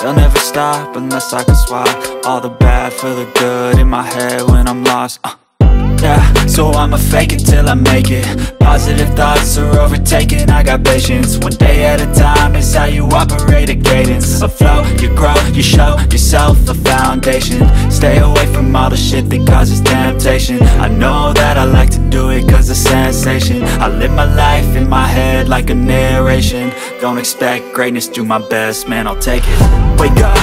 They'll never stop unless I can swap All the bad for the good in my head when I'm lost, uh. Yeah, so I'ma fake it till I make it. Positive thoughts are overtaken, I got patience. One day at a time is how you operate a cadence. A flow, you grow, you show yourself a foundation. Stay away from all the shit that causes temptation. I know that I like to do it cause it's sensation I live my life in my head like a narration. Don't expect greatness, do my best, man I'll take it. Wake up,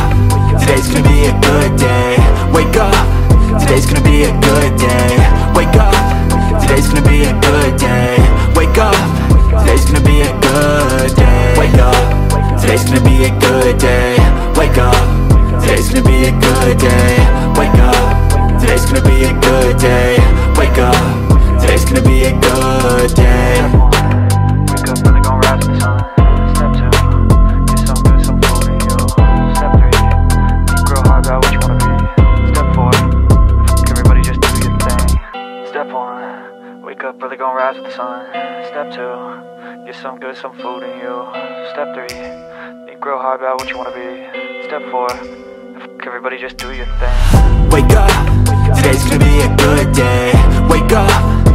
today's gonna be a good day. Wake up Today's gonna be a good day. Wake up Today's gonna be a good day. Wake up Today's gonna be a good day. Wake up Today's gonna be a good day. Wake up Today's gonna be a good day. Wake up Today's gonna be a good day. Wake up Today's gonna be a good day Wake up early, gonna rise with the sun. Step two, get some good, some food in you. Step three, think real hard about what you wanna be. Step four, everybody, just do your thing. Step one, wake up early, gonna rise with the sun. Step two, get some good, some food in you. Step three, think real hard about what you wanna be. Step four, everybody, just do your thing. Wake up, today's gonna be a good day Wake up,